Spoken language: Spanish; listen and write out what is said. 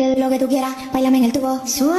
lo que tú quieras. Bailame en el tubo. Suave.